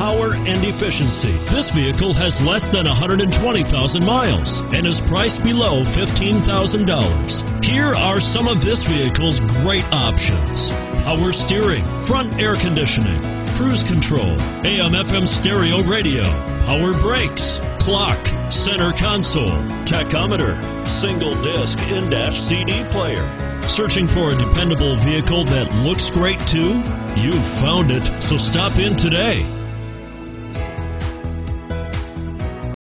power and efficiency. This vehicle has less than 120,000 miles and is priced below $15,000. Here are some of this vehicle's great options. Power steering, front air conditioning, cruise control, AM FM stereo radio, power brakes, clock, center console, tachometer, single disc in-dash CD player. Searching for a dependable vehicle that looks great too? You've found it, so stop in today.